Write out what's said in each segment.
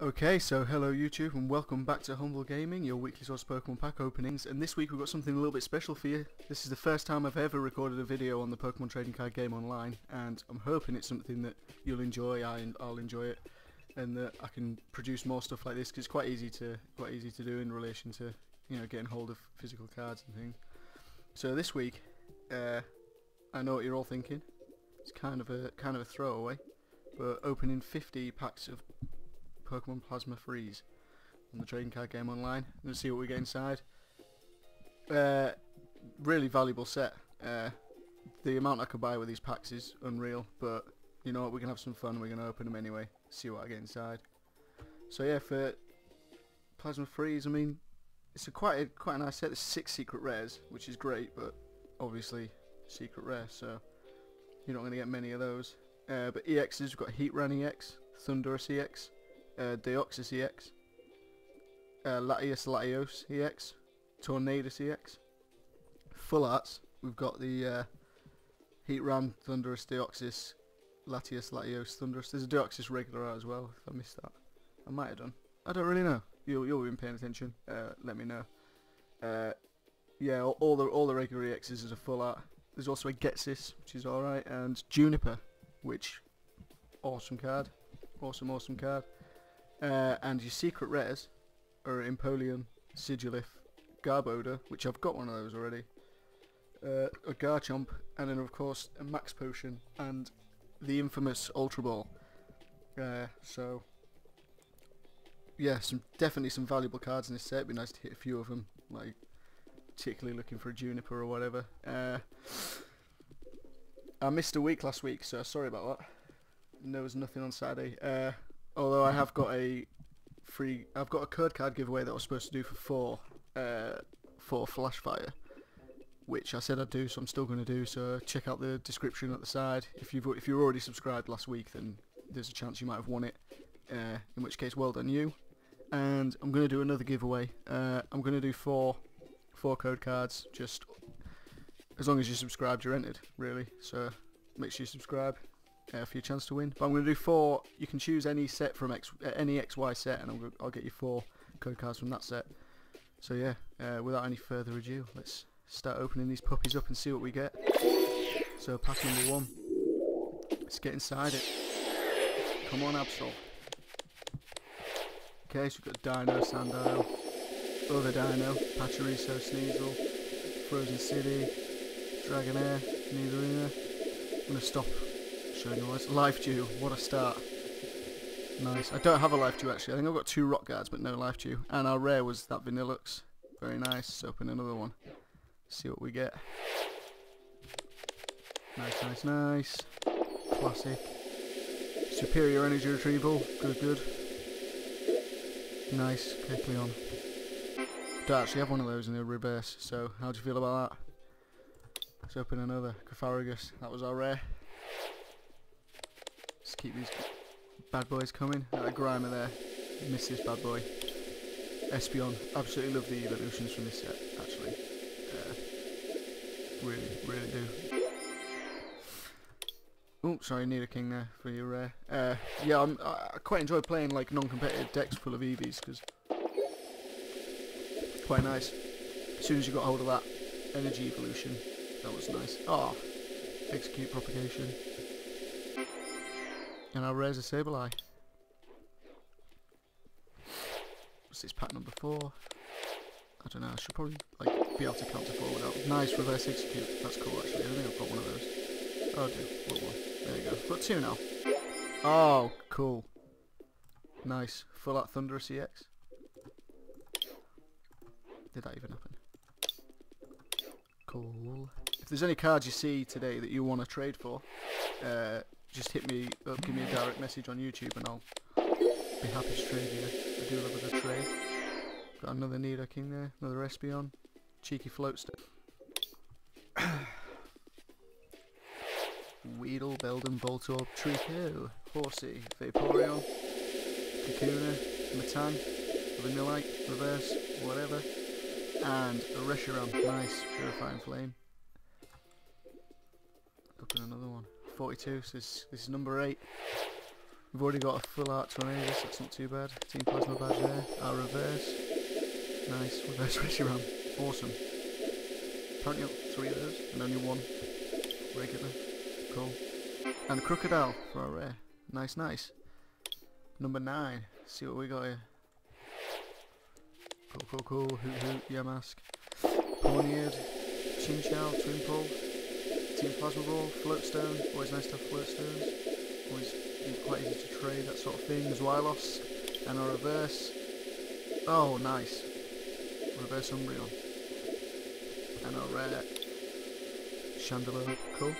Okay, so hello YouTube and welcome back to Humble Gaming, your weekly source Pokemon pack openings, and this week we've got something a little bit special for you. This is the first time I've ever recorded a video on the Pokemon Trading Card Game online, and I'm hoping it's something that you'll enjoy, I, I'll enjoy it, and that I can produce more stuff like this, because it's quite easy to quite easy to do in relation to, you know, getting hold of physical cards and things. So this week, uh, I know what you're all thinking, it's kind of a kind of a throwaway, but opening 50 packs of Pokemon Plasma Freeze on the trading card game online. Let's see what we get inside. Uh, really valuable set. Uh, the amount I could buy with these packs is unreal, but you know what, we're going to have some fun, we're going to open them anyway, see what I get inside. So yeah, for Plasma Freeze, I mean, it's a quite a, quite a nice set. There's six secret rares, which is great, but obviously secret rare, so you're not going to get many of those. Uh, but EXs, we've got Heatran EX, Thundurus EX, uh, Deoxys EX, uh, Latias Latios EX, Tornadus EX. Full arts, we've got the uh, Heatran, Thundurus, Deoxys, Latias Latios, Thundurus. There's a Deoxys regular art as well, if I missed that. I might have done. I don't really know. You'll, you'll be paying attention. Uh, let me know. Uh, yeah, all, all, the all the regular EXs is a full art. There's also a Ghetsis, which is alright, and Juniper, which awesome card. Awesome, awesome card. Uh, and your secret rares are Empoleon, Sigilyph, Garbodor, which I've got one of those already, uh, a Garchomp, and then of course a Max Potion and the infamous Ultra Ball. Uh, so, yeah, some definitely some valuable cards in this set. It'd be nice to hit a few of them, like particularly looking for a Juniper or whatever. Uh, I missed a week last week, so sorry about that. There was nothing on Saturday. Uh, although I have got a free, I've got a code card giveaway that I was supposed to do for four, uh, for Flashfire, which I said I'd do, so I'm still going to do. So check out the description at the side. If you've if you're already subscribed last week, then there's a chance you might have won it. Uh, in which case, well done you. And I'm going to do another giveaway. Uh, I'm going to do four, four code cards. Just as long as you're subscribed, you're entered. Really. So make sure you subscribe uh, for your chance to win. But I'm going to do four. You can choose any set from X, uh, any XY set, and I'll, I'll get you four code cards from that set. So yeah, uh, without any further ado, let's start opening these puppies up and see what we get. So pack number one. Let's get inside it. Come on, Absol. Okay, so we've got Dino, Sandile, other Dino, Pachirisu, Sneasel, Frozen City, Dragonair, Nidorina. I'm going to stop all this. Life Dew, what a start. Nice. I don't have a Life Dew actually. I think I've got two Rock Guards but no Life Dew. And our rare was that Vanilluxe. Very nice. Let's open another one. See what we get. Nice, nice, nice. Classic. Superior Energy Retrieval. Good, good. Nice. Kecleon. Don't actually have one of those in the reverse, so how do you feel about that? Let's open another. Cofagrigus. That was our rare. Keep these bad boys coming. That uh, Grimer there. Miss this bad boy. Espeon. Absolutely love the evolutions from this set, actually. Uh, really, really do. Oh, sorry, Nidoking there for your rare. Uh, yeah, I'm, I quite enjoy playing like non-competitive decks full of Eevees because quite nice. As soon as you got hold of that energy evolution, that was nice. Ah, oh, Exeggcute propagation. And I'll raise a Sableye. What's this pack number four? I don't know, I should probably like be able to count counter forward out. Nice reverse Exeggcute. That's cool actually. I think I've got one of those. Oh I do. Got one. There you go. Got two now. Oh, cool. Nice. Full out Thundurus EX. Did that even happen? Cool. If there's any cards you see today that you want to trade for, uh, just hit me up, give me a direct message on YouTube and I'll be happy to trade you. I do love a good trade. Got another Nidoking there, another Espeon. Cheeky float floatster. Weedle, Beldum, Voltorb, Trico, Horsey, Vaporeon, Kakuna, Matan, Vanillite, Reverse, whatever, and a Reshiram, nice, Purifying Flame. 42, so this, this is number 8. We've already got a full art Tornadus, that's not too bad. Team plasma badge there. Our reverse. Nice, reverse Reshiram. Awesome. Apparently three of those, and only one regular. Cool. And Krookodile for our rare. Nice, nice. Number nine. See what we got here. Cool, cool, cool. Hoot, hoot. Yeah, mask. Pawniard. Chinchou. Twin Pull. Team Plasma Ball. Floatstone. Always nice to have floatstones. Always quite easy to trade, that sort of thing. Zweilous. And a reverse. Oh, nice. Reverse Umbreon. And a rare. Chandelure. Cool.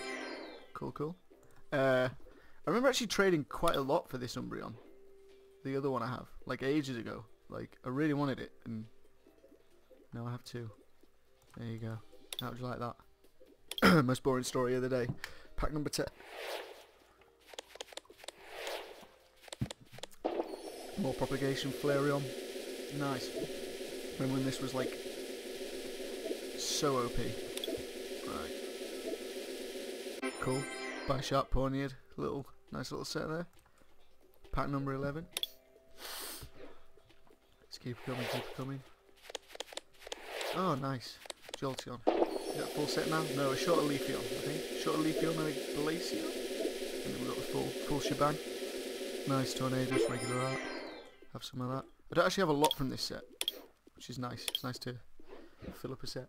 Cool, cool. Uh, I remember actually trading quite a lot for this Umbreon. The other one I have. Like ages ago. Like, I really wanted it. And now I have two. There you go. How would you like that? Most boring story of the day. Pack number 10. More propagation Flareon. Nice. Remember when this was like so OP. Right. Cool. Bisharp Pawniard. Little nice little set there. Pack number eleven. Let's keep coming, keep coming. Oh nice. Jolteon. That full set now? No, a short Leafeon, I think. Short Leafeon and a Glaceon. And then we've got the full full shebang. Nice Tornadus, regular art. Have some of that. I don't actually have a lot from this set, which is nice. It's nice to fill up a set.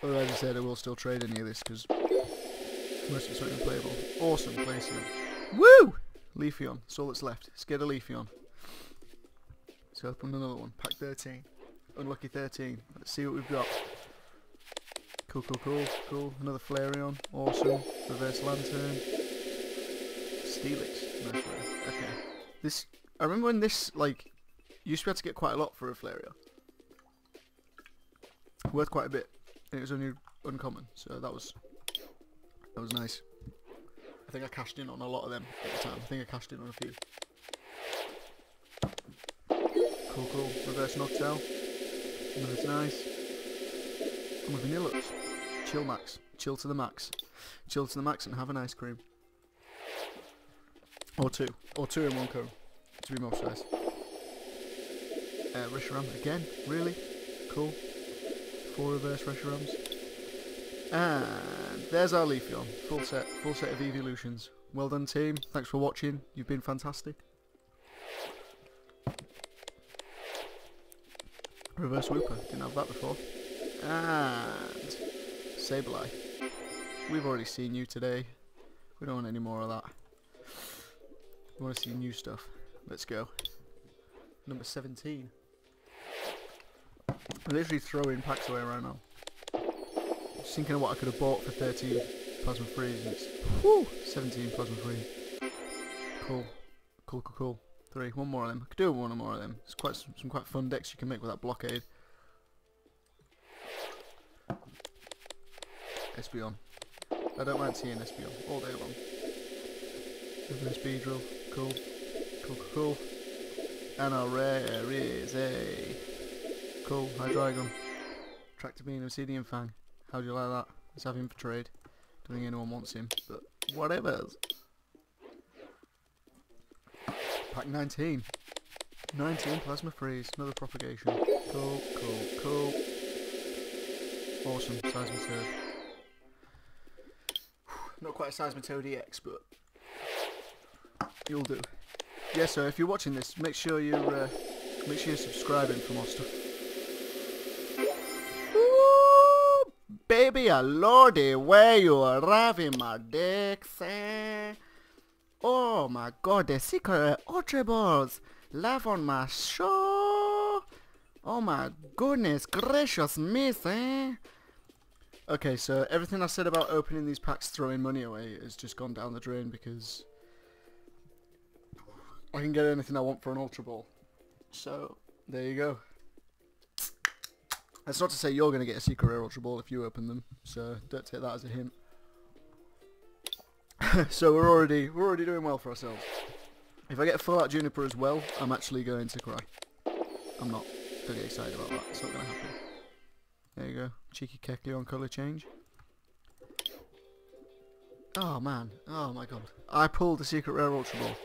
But as I said, I will still trade any of this because most of it's not playable. Awesome, Glaceon. Woo! Leafeon. That's all that's left. Scared of Leafeon. So open another one. Pack 13. Unlucky 13. Let's see what we've got. Cool, cool, cool, cool. Another Flareon. Awesome. Reverse Lanturn. Steelix. Nice. Okay. This, I remember when this, like, used to be able to get quite a lot for a Flareon. Worth quite a bit. And it was only uncommon, so that was, that was nice. I think I cashed in on a lot of them at the time. I think I cashed in on a few. Cool, cool. Reverse Noctowl. That's nice. And with Vanilluxe. Chill max. Chill to the max. Chill to the max and have an ice cream. Or two. Or two in one cone. To be more precise. Uh, Reshiram again. Really? Cool. Four reverse Reshirams. And there's our Leafeon. Full set. Full set of evolutions. Well done team. Thanks for watching. You've been fantastic. Reverse Wooper. Didn't have that before. And Sableye. We've already seen you today. We don't want any more of that. We want to see new stuff. Let's go. Number 17. I'm literally throwing packs away right now. Just thinking of what I could have bought for 13 Plasma Freeze and it's whew, 17 Plasma Freeze. Cool. Cool, cool, cool. Three. One more of them. I could do one more of them. It's quite some, some quite fun decks you can make with that blockade. Espeon. I don't mind seeing Espeon all day long. Speed drill, Cool. Cool, cool, cool. And our rare is a cool Hydreigon. Tractor Obsidian Fang. How do you like that? Let's have him for trade. Don't think anyone wants him, but whatever. Pack 19. 19 Plasma Freeze. Another propagation. Cool, cool, cool. Awesome. Seismitoad. Not quite a Seismitoad EX, but you'll do. Yeah, so if you're watching this, make sure you uh, make sure you're subscribing for more stuff. Baby, a lordy, where you are my dick, say? Oh my god, the secret Ultra Balls live on my show. Oh my goodness gracious me, eh? Okay, so everything I said about opening these packs throwing money away has just gone down the drain because I can get anything I want for an Ultra Ball. So, there you go. That's not to say you're going to get a Secret Rare Ultra Ball if you open them, so don't take that as a hint. so we're already we're already doing well for ourselves. If I get full out Juniper as well, I'm actually going to cry. I'm not. Don't excited about that. It's not going to happen. There you go. Cheeky Kecleon colour change. Oh man, oh my god. I pulled the secret rare ultra ball.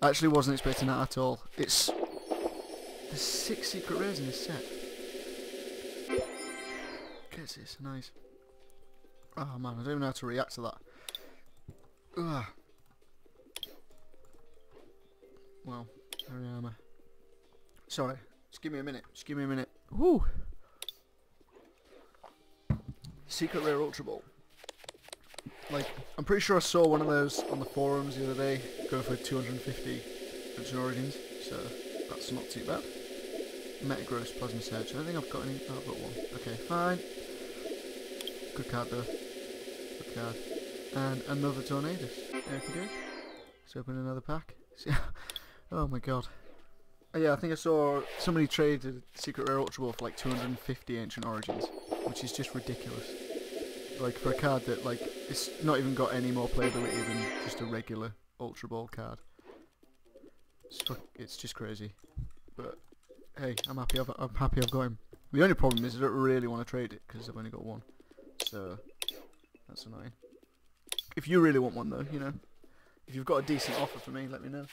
I actually wasn't expecting that at all. It's there's six secret rares in this set. Guess it's nice. Oh man, I don't even know how to react to that. Ugh. Well, here am I. Um, Sorry, just give me a minute. Just give me a minute. Woo! Secret Rare Ultra Ball. Like, I'm pretty sure I saw one of those on the forums the other day, go for 250 Ancient Origins, so that's not too bad. Metagross Plasma Surge. I don't think I've got any. Oh, I've got one. Okay, fine. Good card though. Good card. And another Tornadus. Okay, Let's open another pack. oh my god. Oh, yeah, I think I saw somebody traded Secret Rare Ultra Ball for like 250 Ancient Origins, which is just ridiculous. Like for a card that like it's not even got any more playability than just a regular Ultra Ball card. It's, it's just crazy. But hey, I'm happy. I've, I'm happy I've got him. The only problem is I don't really want to trade it because I've only got one. So that's annoying. If you really want one though, you know, if you've got a decent offer for me, let me know.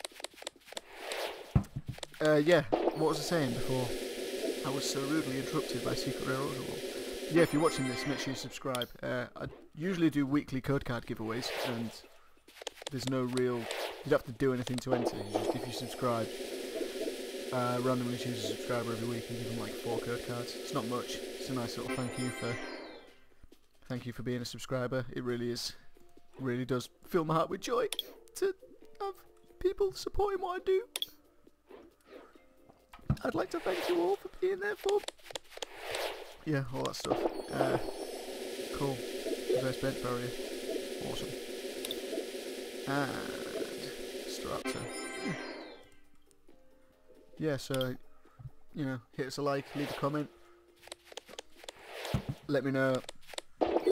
Uh, yeah, what was I saying before? I was so rudely interrupted by Secret Rare. Yeah, if you're watching this, make sure you subscribe. Uh, I usually do weekly code card giveaways, and there's no real... You don't have to do anything to enter. Just, if you subscribe, uh, randomly choose a subscriber every week and give them like four code cards. It's not much. It's a nice little thank you for thank you for being a subscriber. It really is, really does fill my heart with joy to have people supporting what I do. I'd like to thank you all for being there for. Yeah, all that stuff. Uh, cool. Reverse bench barrier. Awesome. And Staraptor. Yeah, so, you know, hit us a like, leave a comment. Let me know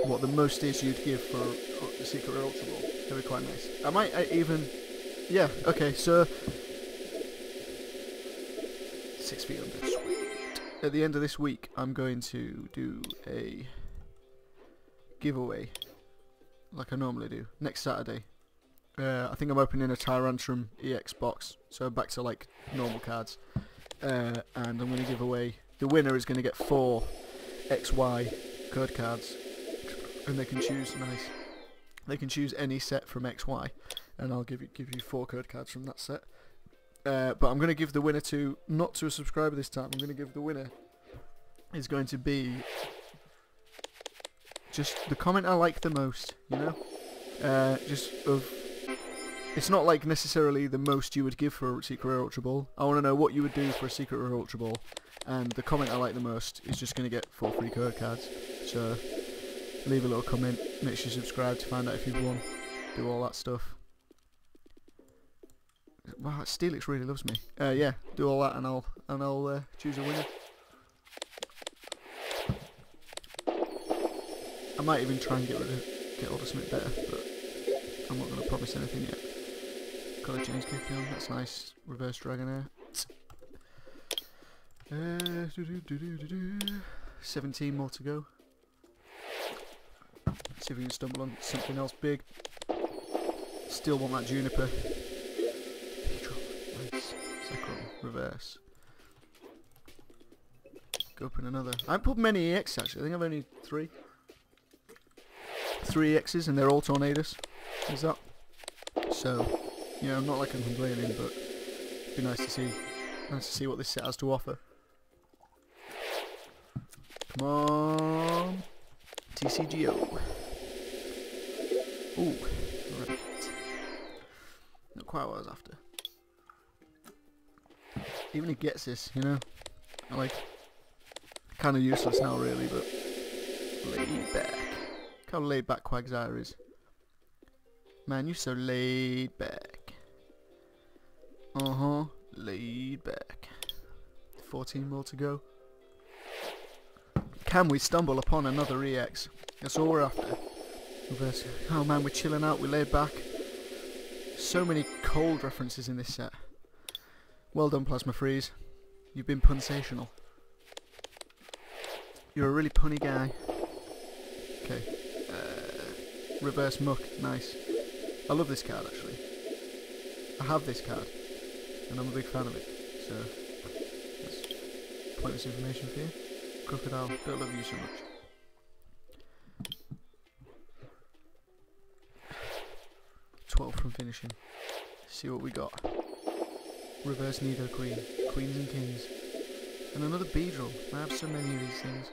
what the most is you'd give for the Secret Ultra Ball. That'd be quite nice. I might I even... Yeah, okay, so six feet under. Sweet. At the end of this week, I'm going to do a giveaway, like I normally do, next Saturday. Uh, I think I'm opening a Tyrantrum EX box, so back to like normal cards. Uh, and I'm going to give away, the winner is going to get four XY code cards, and they can choose, nice, they can choose any set from XY, and I'll give you, give you four code cards from that set. Uh, but I'm going to give the winner to, not to a subscriber this time, I'm going to give the winner, is going to be just the comment I like the most, you know? Uh, just of, it's not like necessarily the most you would give for a Secret Rare Ultra Ball. I want to know what you would do for a Secret Rare Ultra Ball, and the comment I like the most is just going to get four free code cards. So, leave a little comment, make sure you subscribe to find out if you've won, do all that stuff. Wow, Steelix really loves me. Uh, yeah, do all that and I'll and I'll uh, choose a winner. I might even try and get rid of get hold of something better, but I'm not going to promise anything yet. Got a James Kipion, that's nice. Reverse Dragonair. Uh, doo -doo -doo 17 more to go. See if we can stumble on something else big. Still want that Juniper reverse. Go open another. I haven't put many EX actually. I think I've only three. Three EXs and they're all Tornadus. Is that? So, yeah, I'm not like I'm complaining, but it'd be nice to see, nice to see what this set has to offer. Come on, TCGO. Ooh, right. Not quite what I was after. Even he gets this, you know? Like, kind of useless now, really, but laid back. Look how laid back Quagsire is. Man, you're so laid back. Uh-huh, laid back. 14 more to go. Can we stumble upon another EX? That's all we're after. Oh man, we're chilling out, we're laid back. So many cold references in this set. Well done, Plasma Freeze. You've been punsational. You're a really punny guy. Okay. Uh, Reverse Muck, nice. I love this card actually. I have this card, and I'm a big fan of it. So, that's pointless information for you. Krookodile, don't love you so much. See what we got. Reverse Nidoqueen, Queens and Kings. And another Beedrill. I have so many of these things.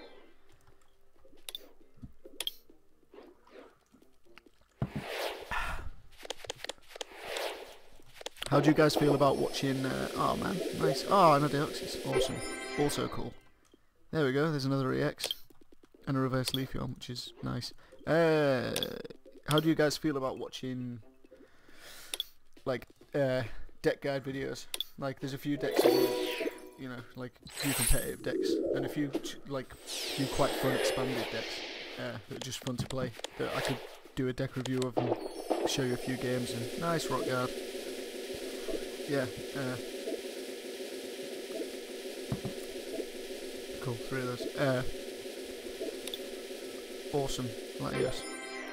How do you guys feel about watching... Uh, oh man, nice. Oh, another Deoxys. Awesome. Also cool. There we go, there's another EX. And a reverse Leafeon, which is nice. Uh, how do you guys feel about watching... Like, uh, deck guide videos? Like, there's a few decks you know, like few competitive decks and a few like few quite fun expanded decks uh, that are just fun to play. That I could do a deck review of and show you a few games and nice rock guard. Yeah. Uh, cool, three of those. Uh, awesome, Latios.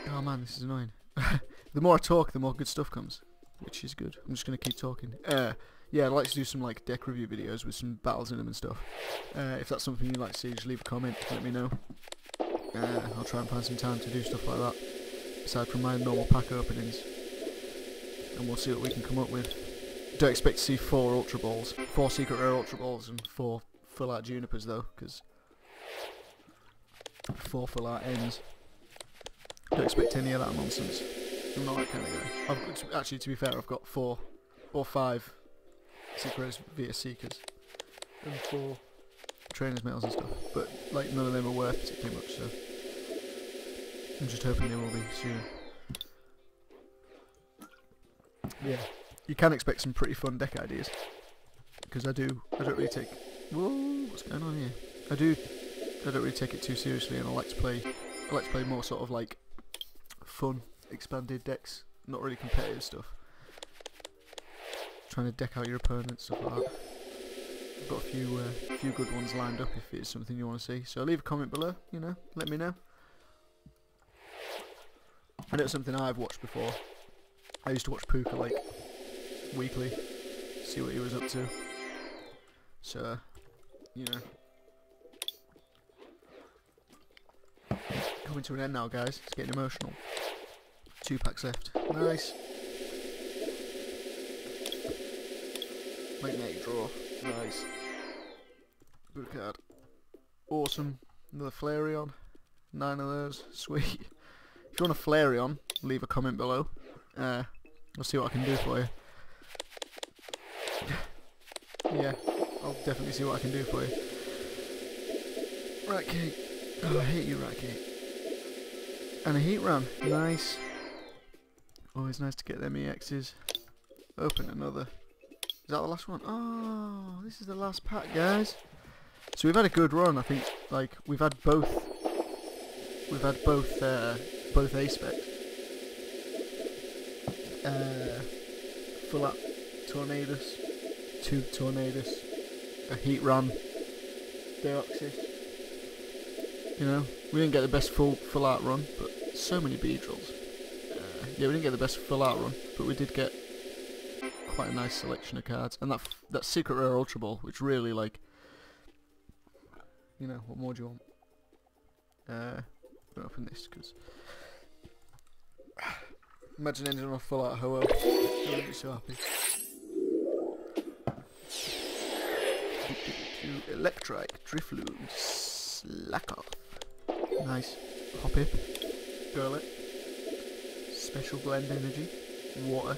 Oh man, this is annoying. the more I talk, the more good stuff comes, which is good. I'm just gonna keep talking. Uh, yeah, I'd like to do some like deck review videos with some battles in them and stuff. Uh, if that's something you'd like to see, just leave a comment, let me know. Uh, I'll try and find some time to do stuff like that, aside from my normal pack openings. And we'll see what we can come up with. Don't expect to see four Ultra Balls, four Secret Rare Ultra Balls and four Full Art Junipers though, because four Full Art ends. Don't expect any of that nonsense. I'm not that kind of guy. I've, actually, to be fair, I've got four or five Secrets via Seekers and four trainers medals and stuff. But like none of them are worth particularly much, so I'm just hoping they will be soon. Yeah, you can expect some pretty fun deck ideas because I do. I don't really take. Whoa, what's going on here? I do. I don't really take it too seriously, and I like to play. I like to play more sort of like fun, expanded decks, not really competitive stuff trying to deck out your opponent, stuff like that. I've got a few uh, few good ones lined up if it's something you want to see. So leave a comment below, you know, let me know. I know it's something I've watched before. I used to watch Puka like weekly, see what he was up to. So, you know. Coming to an end now guys, it's getting emotional. Two packs left. Nice. Magnetic draw. Nice. Good card. Awesome. Another Flareon. Nine of those. Sweet. If you want a Flareon, leave a comment below. Uh, I'll see what I can do for you. yeah, I'll definitely see what I can do for you. Raticate. Oh, I hate you, Raticate. And a Heatran. Nice. Always nice to get them EXs. Open another. Is that the last one? Oh, this is the last pack, guys. So we've had a good run. I think, like, we've had both. We've had both, uh, both A. Uh, full up Tornadus, two Tornadus, a Heatran, Deoxys. You know, we didn't get the best full full art run, but so many Beedrills. Yeah, we didn't get the best full art run, but we did get quite a nice selection of cards. And that that Secret Rare Ultra Ball, which really, like, you know, what more do you want? Uh, open this, because... Imagine ending on a full art Ho-Oh. I wouldn't be so happy. Electrike, Drifloon, Slack. Nice. Hoppip, Girlet, Special Blend Energy, Water,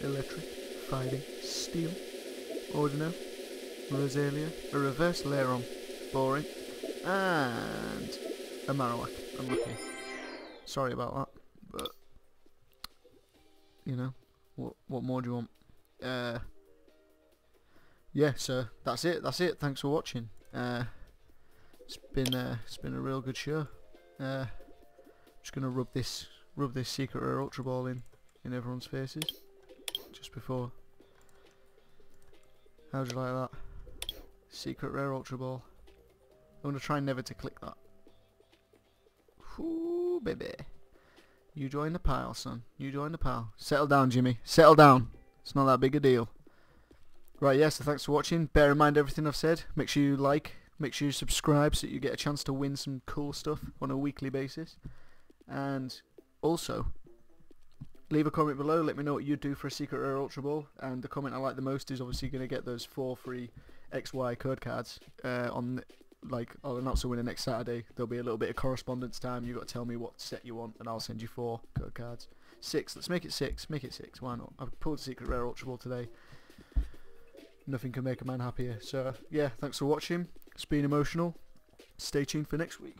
Electric, Fighting, Steel, Ordinal, Roselia, a Reverse Lairon, Boring, and a Marowak. Unlucky. Sorry about that, but you know, what what more do you want? Uh, yeah, so that's it. That's it. Thanks for watching. Uh, it's been uh, it's been a real good show. Uh, just gonna rub this rub this secret rare ultra ball in in everyone's faces just before how would you like that? Secret rare ultra ball. I'm gonna try never to click that. Ooh, baby. You join the pile, son. You join the pile. Settle down, Jimmy. Settle down. It's not that big a deal. Right, yes, so thanks for watching. Bear in mind everything I've said. Make sure you like. Make sure you subscribe so you get a chance to win some cool stuff on a weekly basis. And also, leave a comment below. Let me know what you'd do for a Secret Rare Ultra Ball. And the comment I like the most is obviously going to get those four free XY code cards uh, on like I'll announce the winner next Saturday. There'll be a little bit of correspondence time. You've got to tell me what set you want, and I'll send you four code cards. Six. Let's make it six. Make it six. Why not? I've pulled a secret rare ultra ball today. Nothing can make a man happier. So yeah, thanks for watching. It's been emotional. Stay tuned for next week.